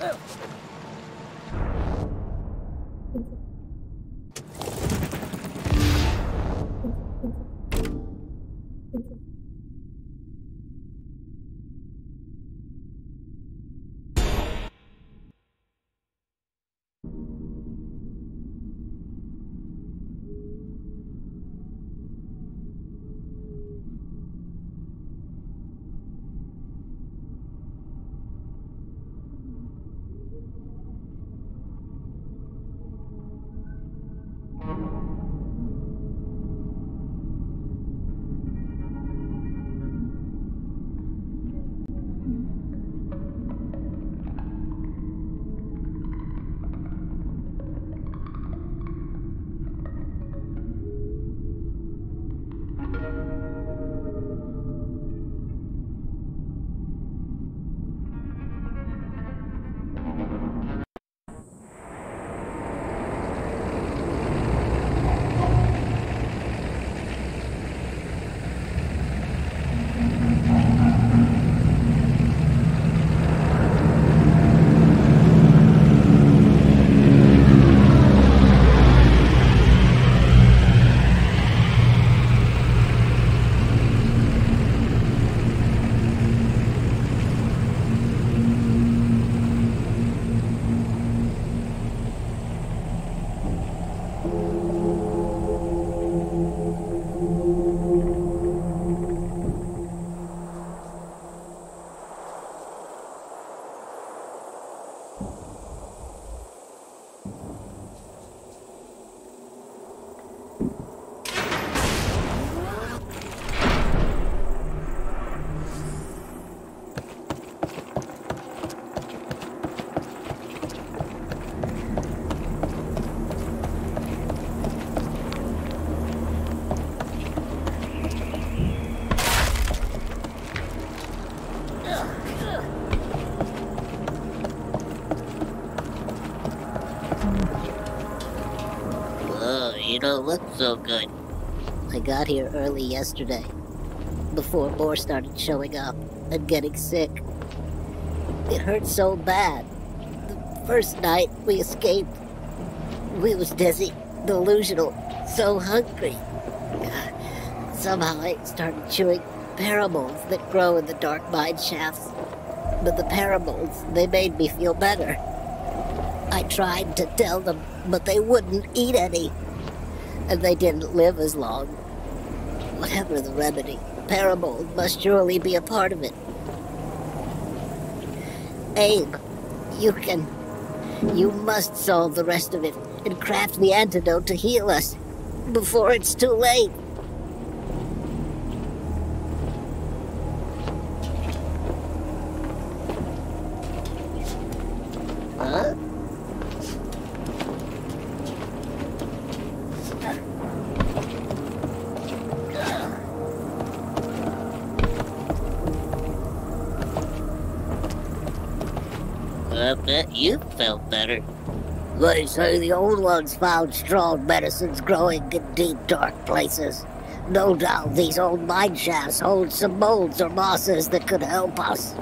you don't look so good. I got here early yesterday, before more started showing up and getting sick. It hurt so bad. The first night we escaped, we was dizzy, delusional, so hungry. Somehow I started chewing parables that grow in the dark mine shafts. But the parables, they made me feel better. I tried to tell them, but they wouldn't eat any and they didn't live as long. Whatever the remedy, the Parable must surely be a part of it. Abe, you can. You must solve the rest of it and craft the antidote to heal us before it's too late. You felt better. They say the old ones found strong medicines growing in deep, dark places. No doubt these old mine shafts hold some molds or mosses that could help us.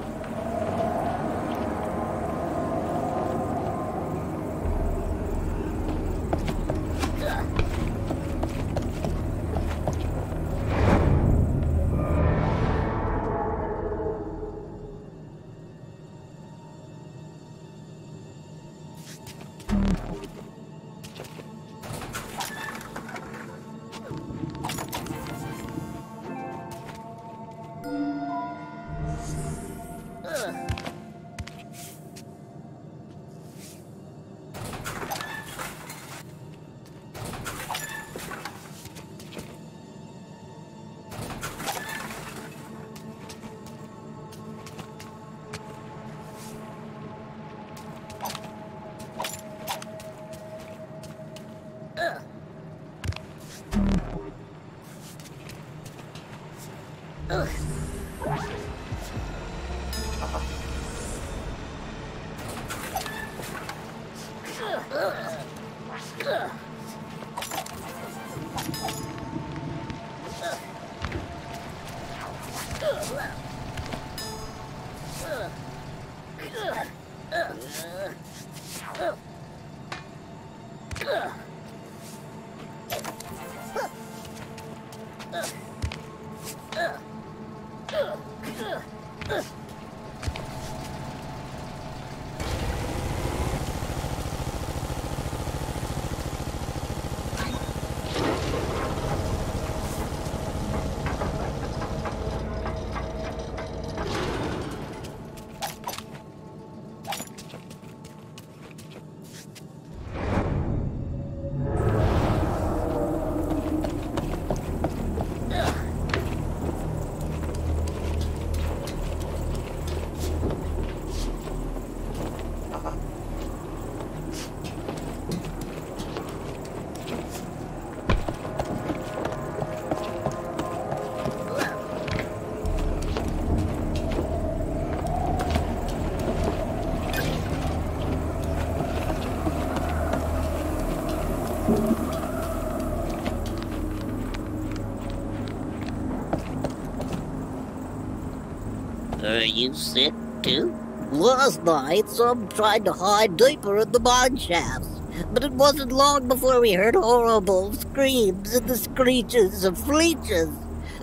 Are you sick too? Last night, some tried to hide deeper in the mine shafts, but it wasn't long before we heard horrible screams and the screeches of fleeches.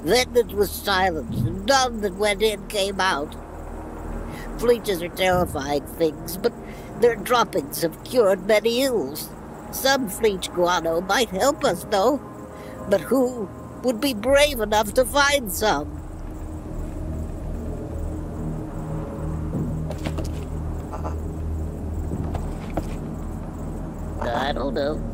Then it was silence, and none that went in came out. Fleeches are terrifying things, but their droppings have cured many ills. Some fleech guano might help us, though. But who would be brave enough to find some? I don't know.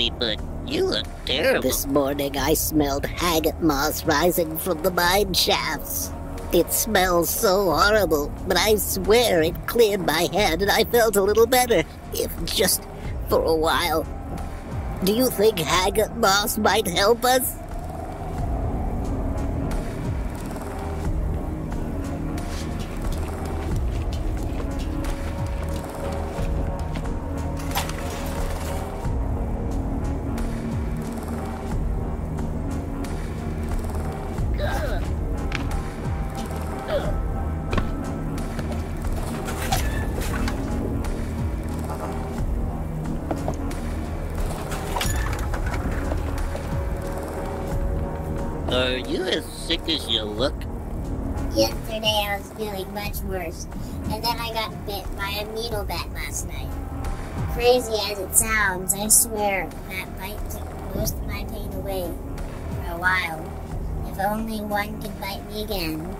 Me, but you look terrible. This morning I smelled haggot moss rising from the mine shafts. It smells so horrible, but I swear it cleared my head and I felt a little better, if just for a while. Do you think haggot moss might help us? Are you as sick as you look? Yesterday I was feeling much worse, and then I got bit by a needle bat last night. Crazy as it sounds, I swear that bite took most of my pain away for a while. If only one could bite me again.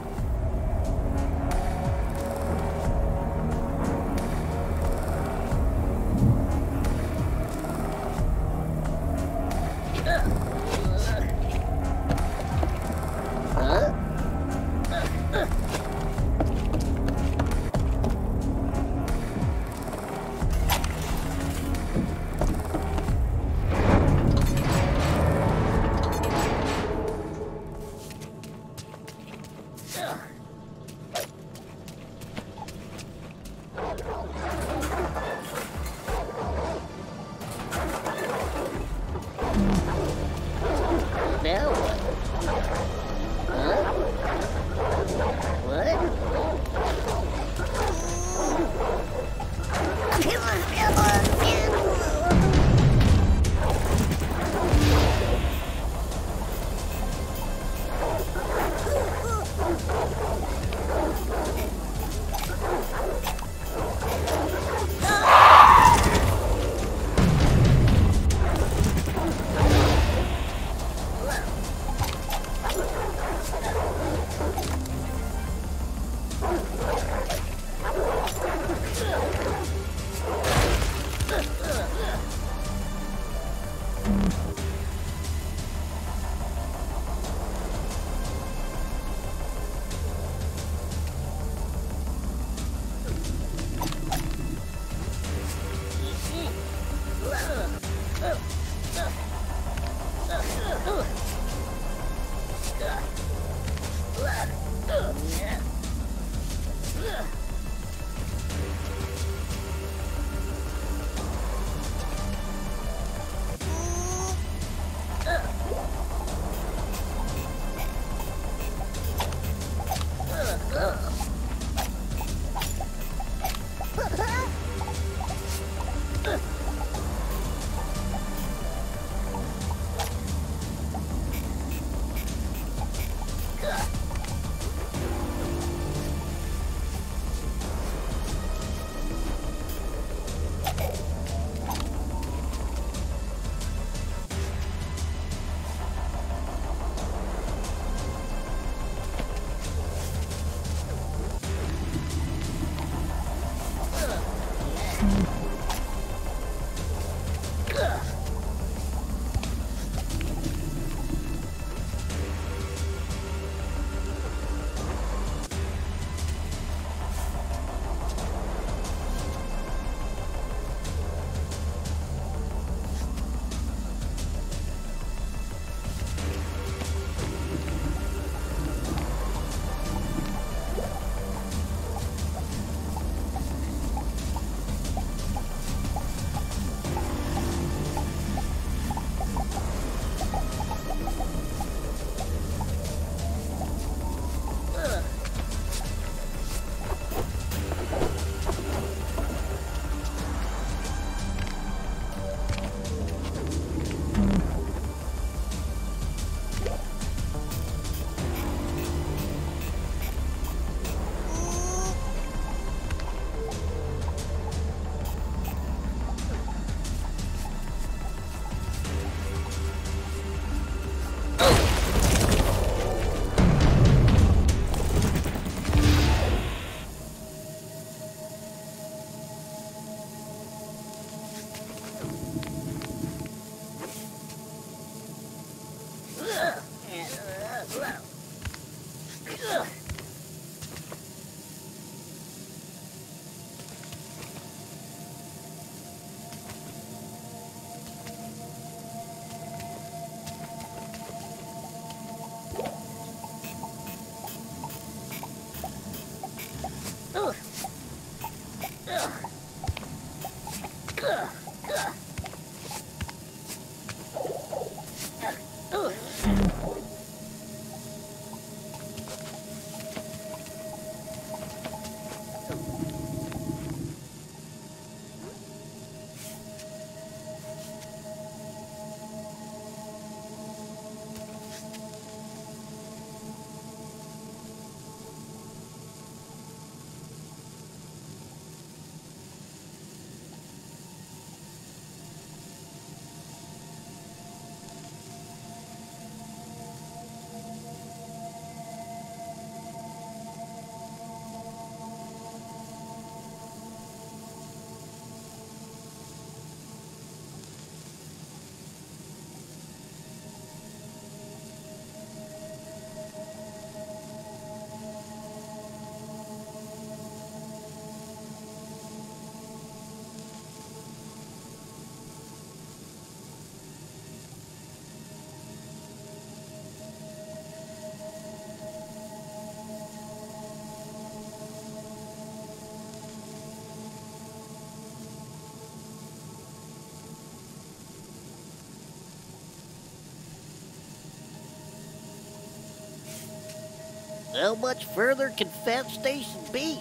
How much further can Phat Station be?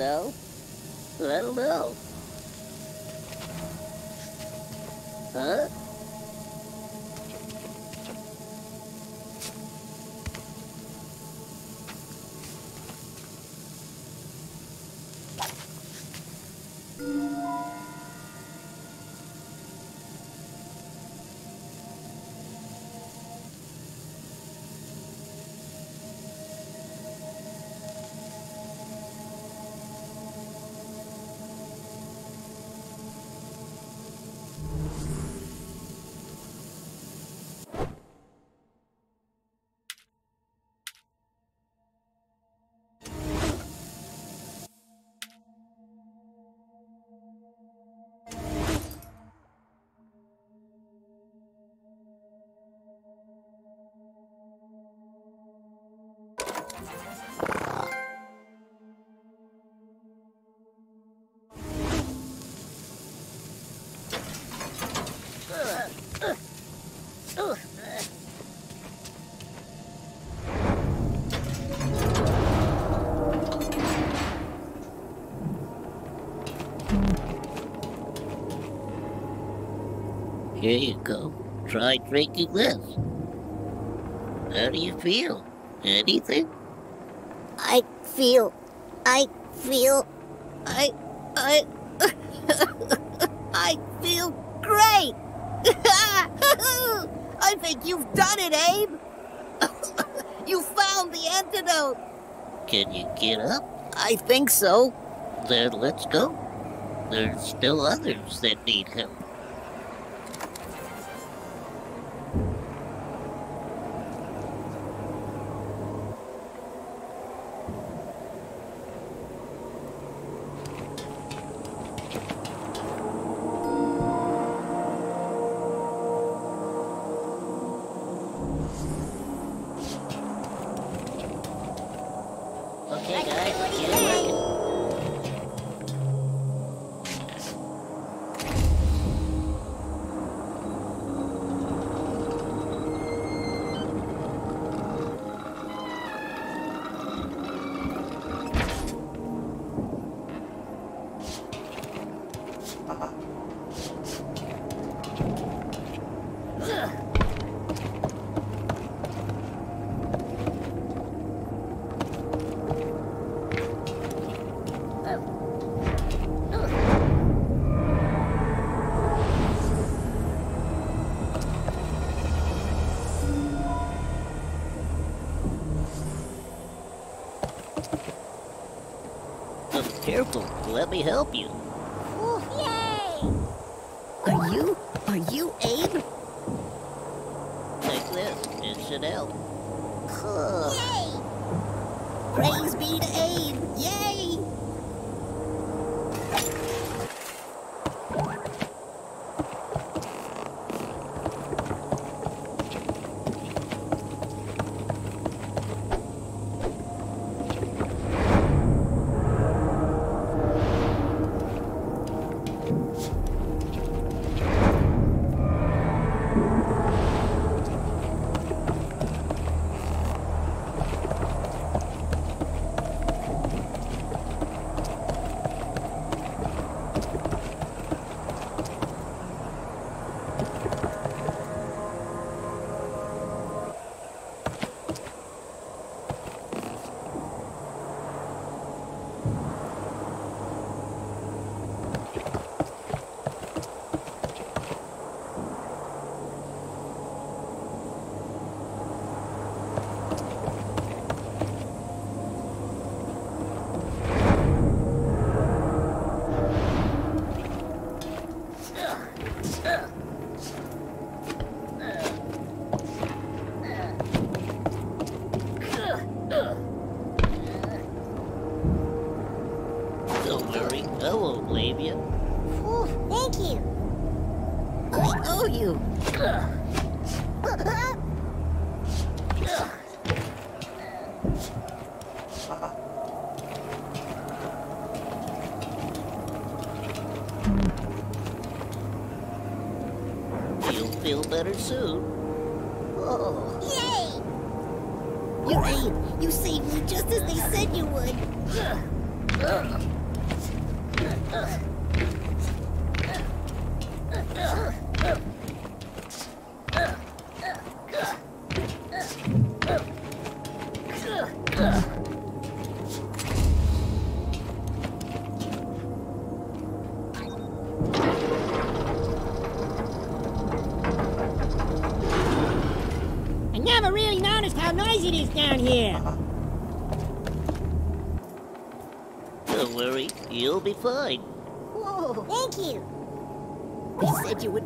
Know. I don't know. Here you go. Try drinking this. How do you feel? Anything? I feel. I feel. I. I. I feel great! I think you've done it, Abe! you found the antidote! Can you get up? I think so. Then let's go. There's still others that need help. Let me help you.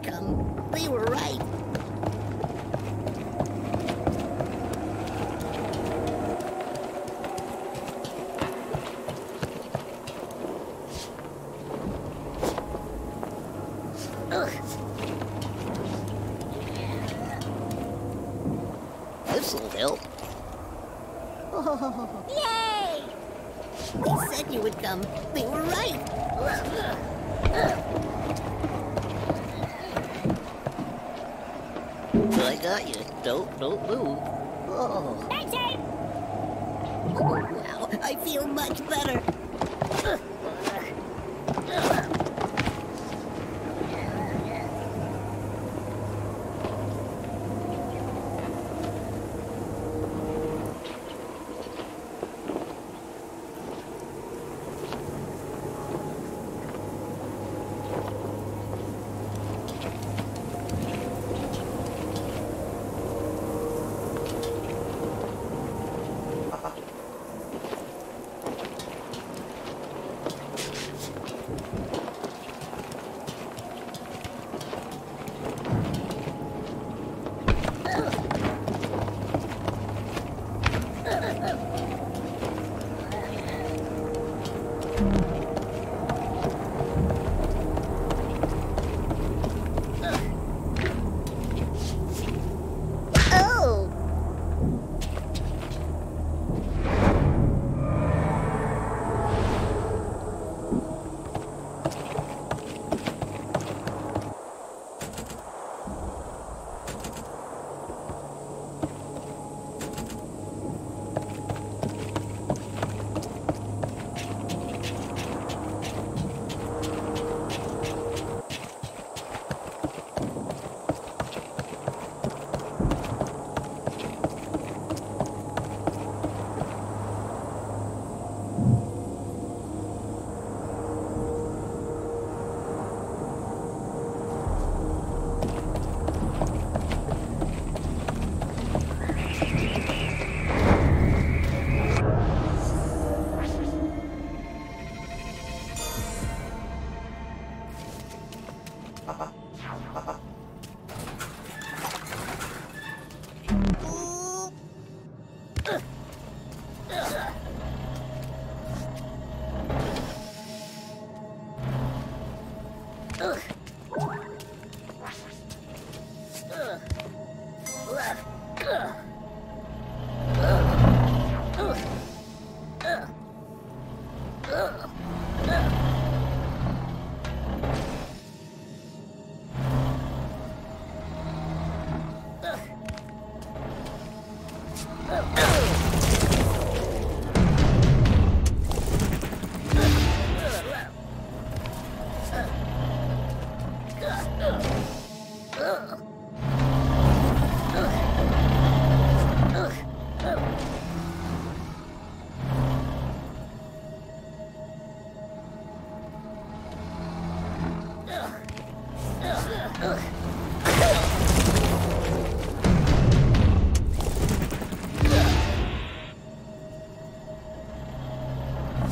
They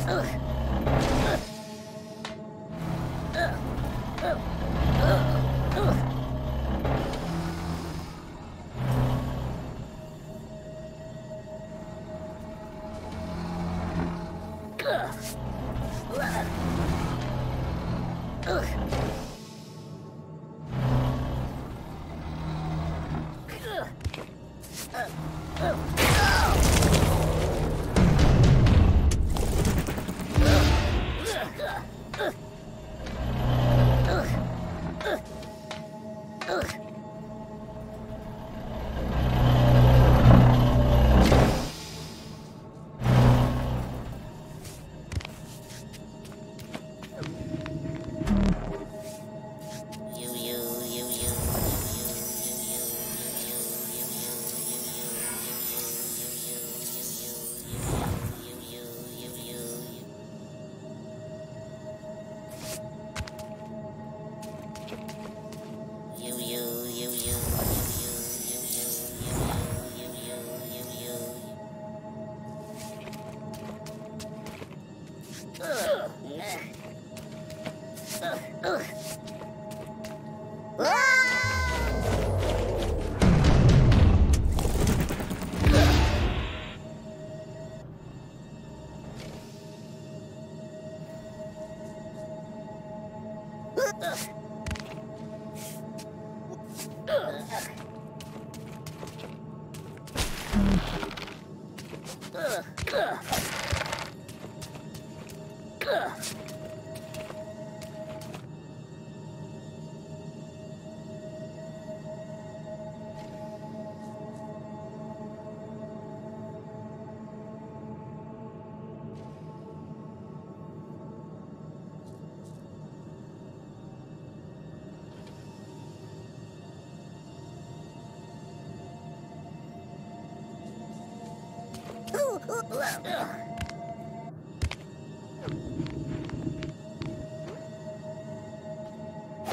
Ugh. Ugh.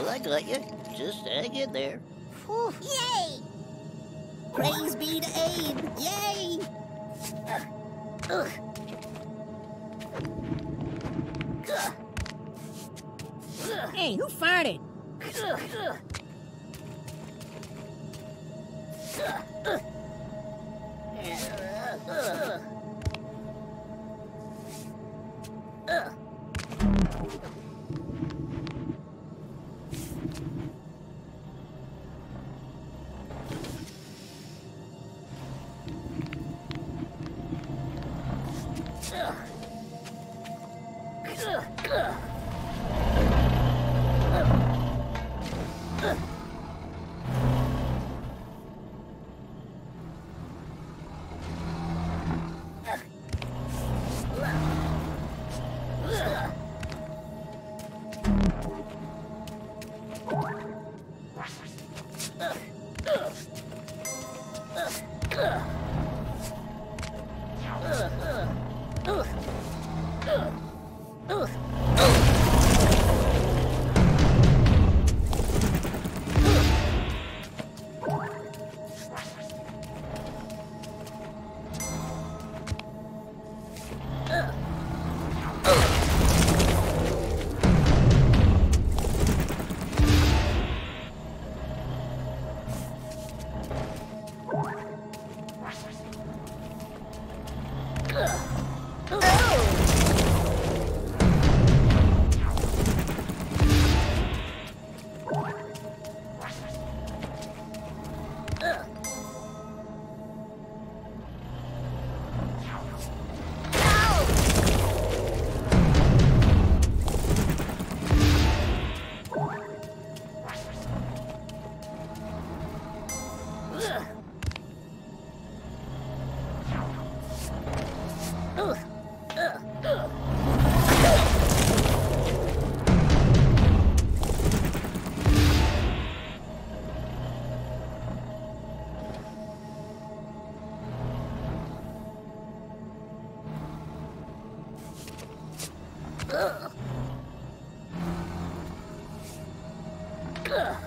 I got you. Just hang in there. Yay! Praise be to Abe! Yay! Hey, who farted? Ugh.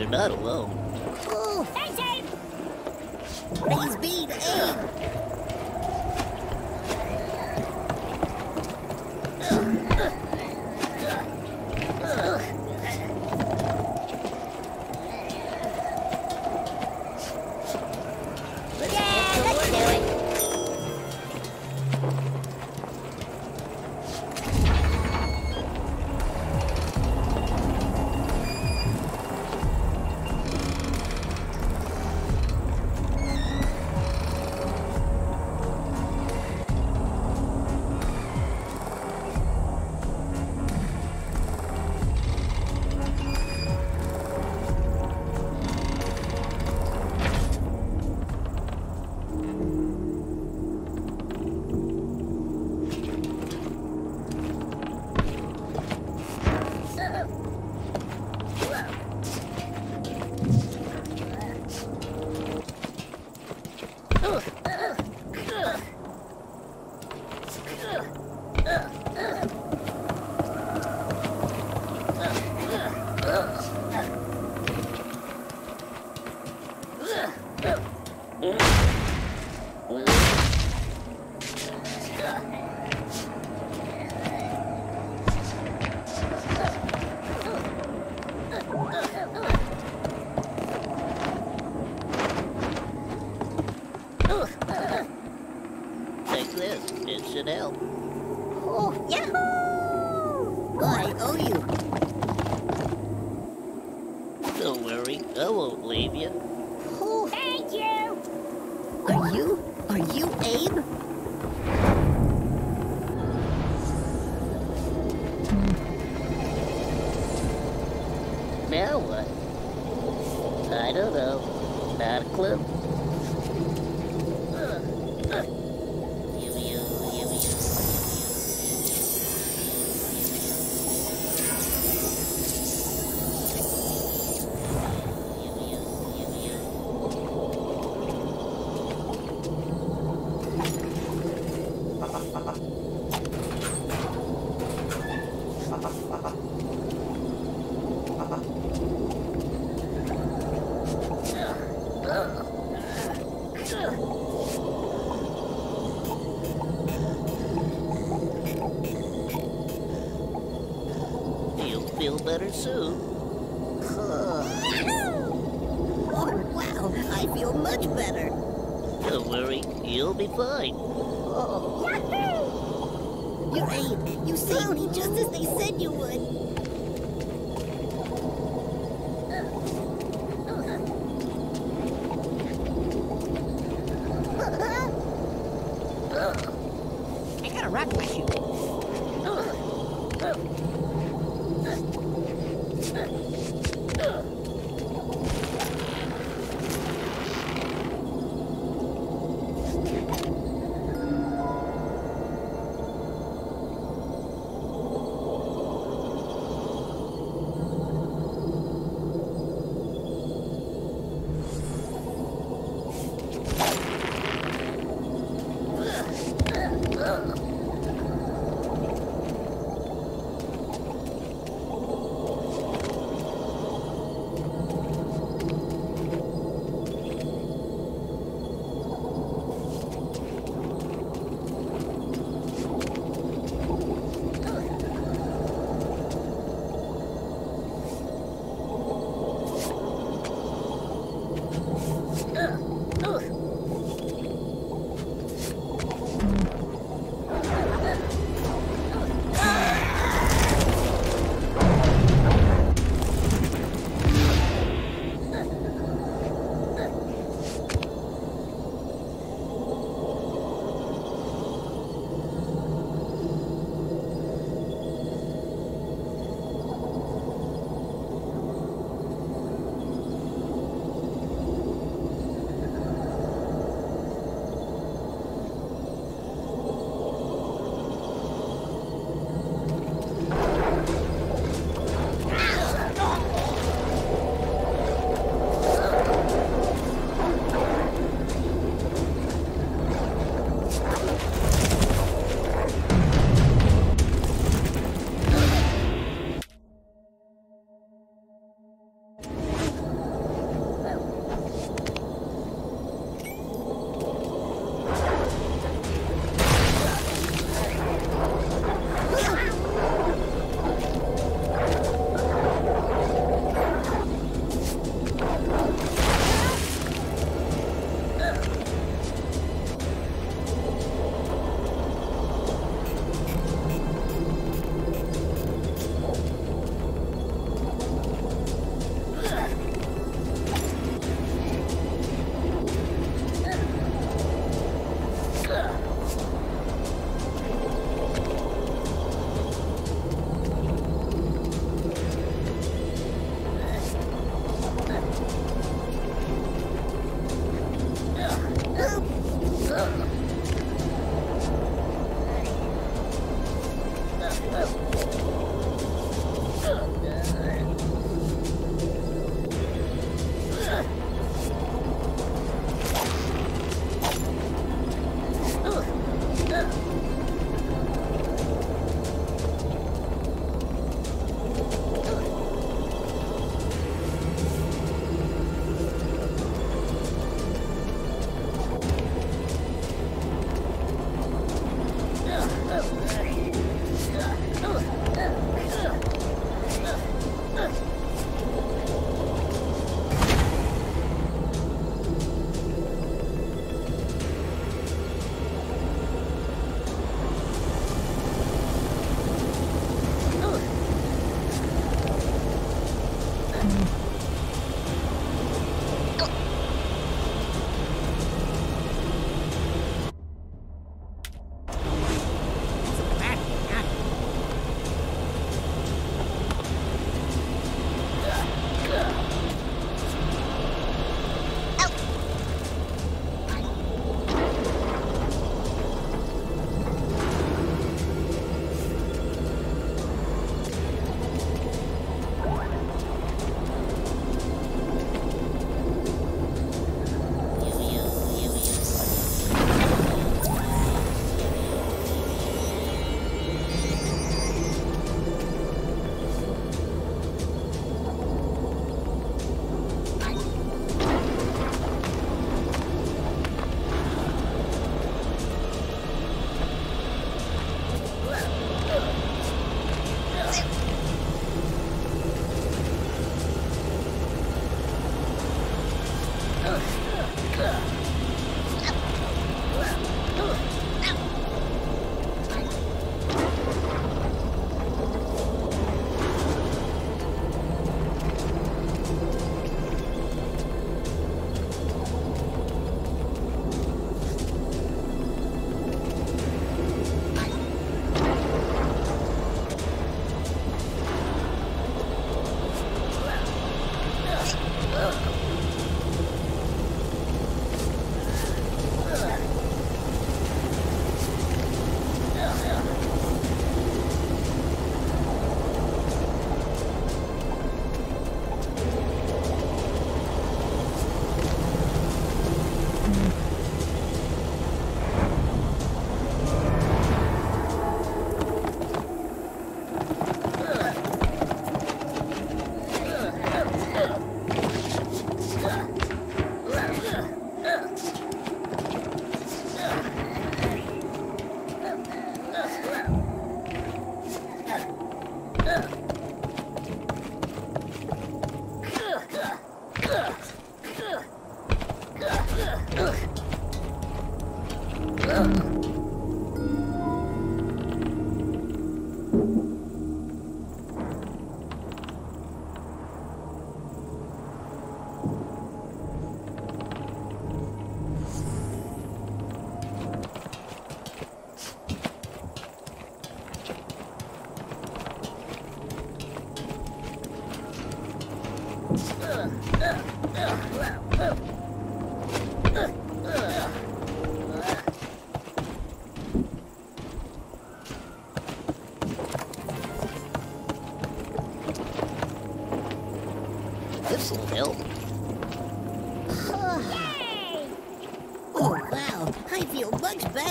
You're not alone. He's being Abe. Better soon. Oh, wow, I feel much better. Don't worry. You'll be fine. Oh, you're Abe. You me just as they said you would.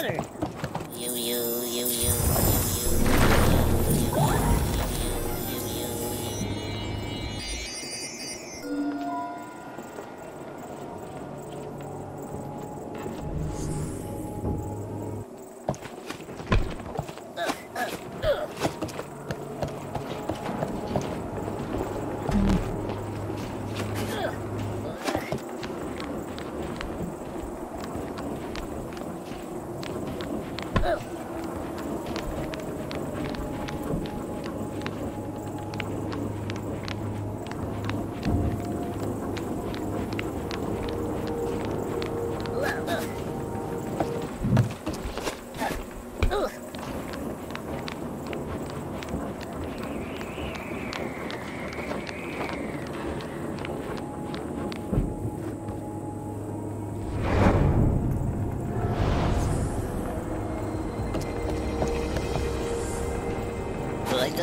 better.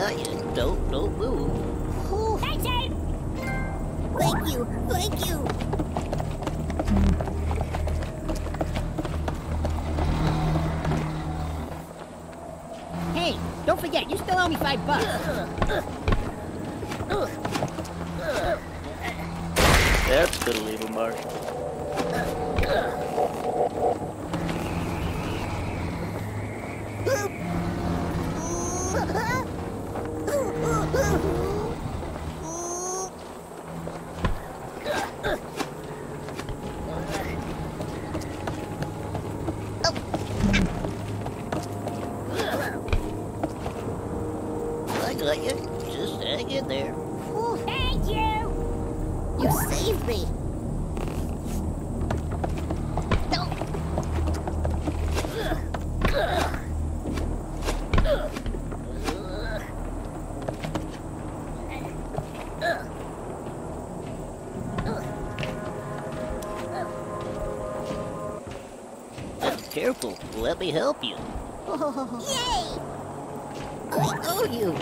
Uh, don't, don't move. Oh. Thank you, thank you. Hey, don't forget, you still owe me five bucks. help you. Yay! I owe you.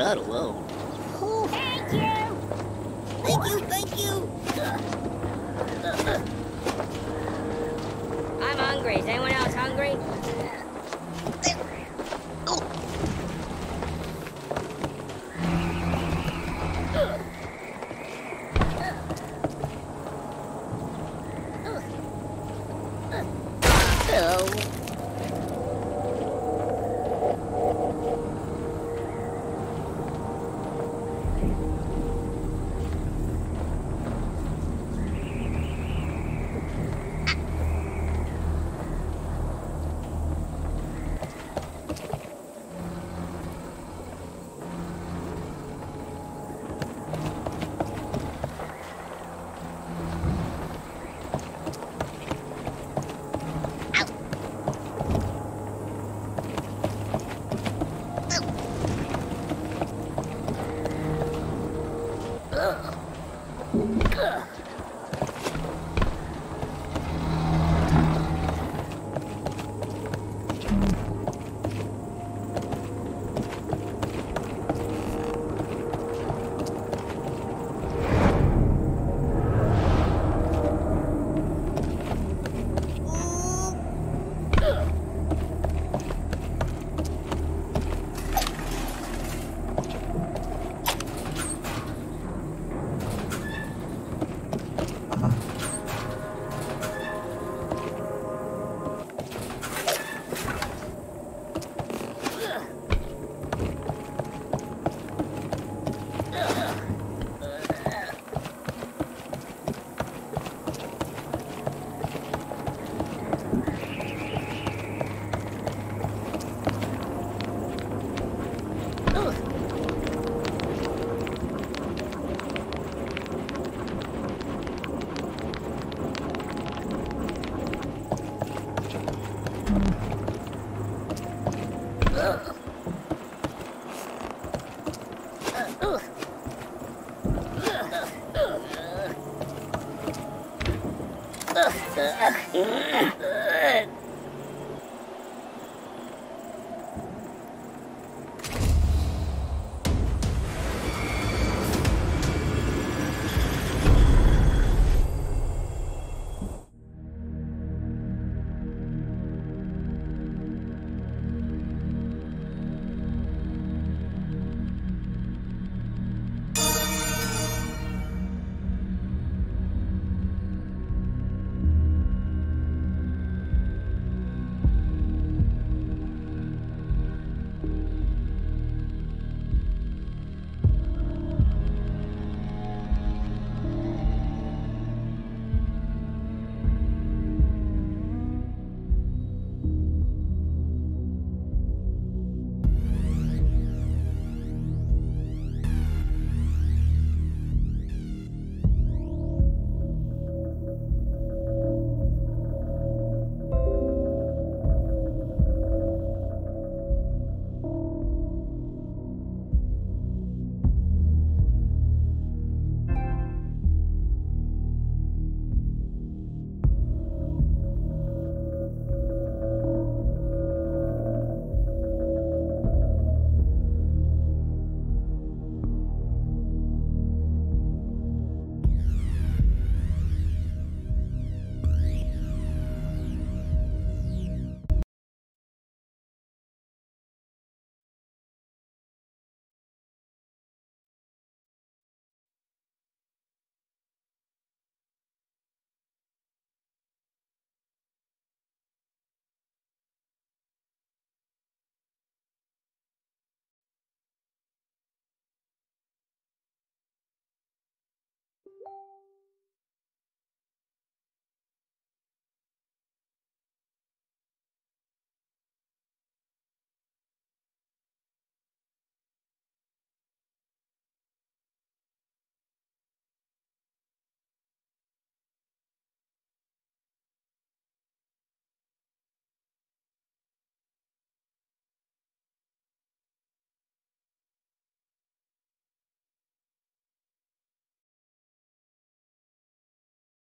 Not alone. Oh, Thank you. thank you, thank you. I'm hungry. Is anyone else hungry?